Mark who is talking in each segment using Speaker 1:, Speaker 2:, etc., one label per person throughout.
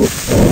Speaker 1: Uh...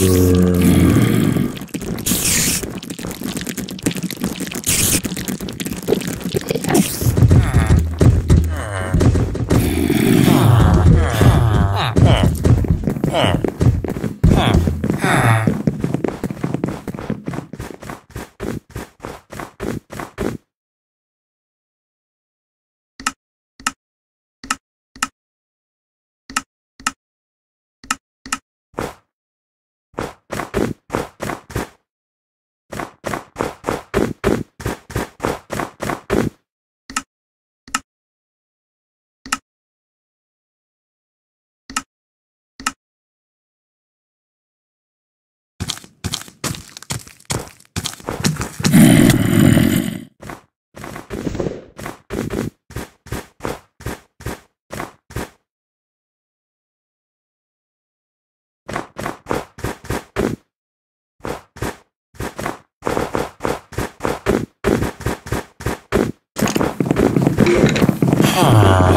Speaker 1: Yeah. Wow.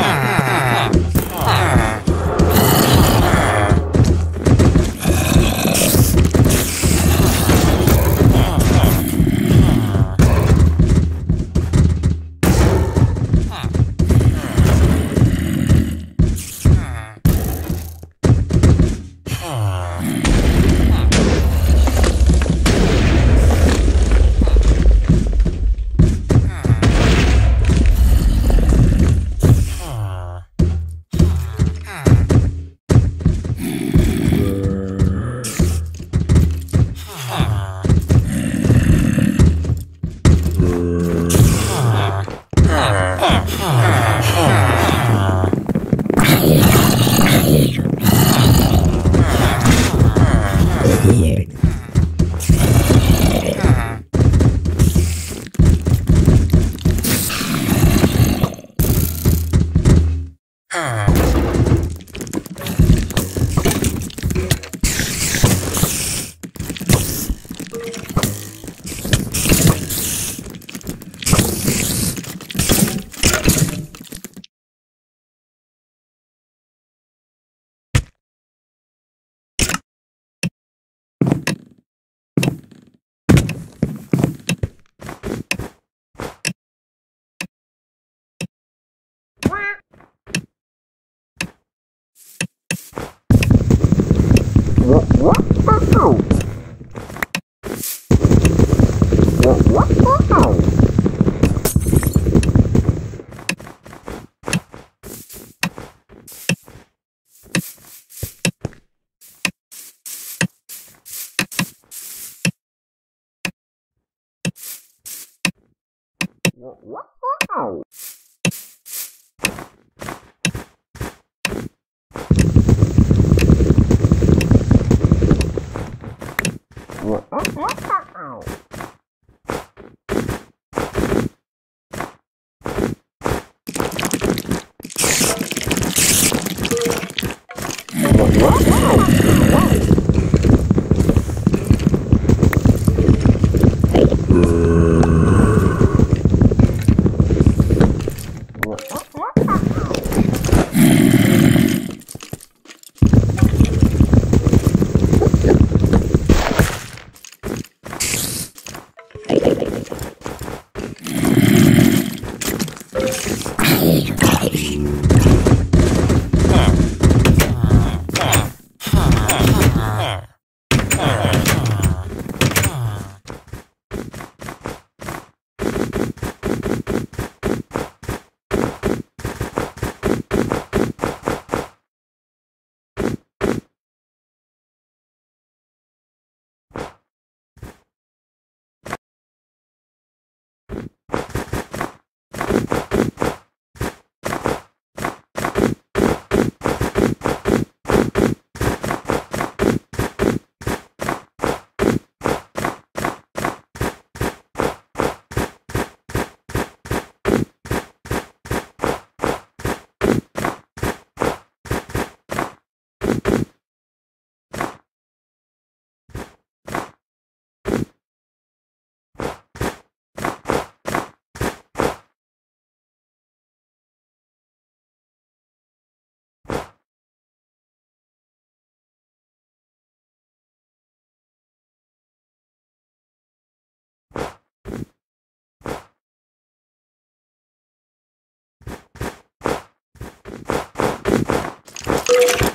Speaker 1: Wow. You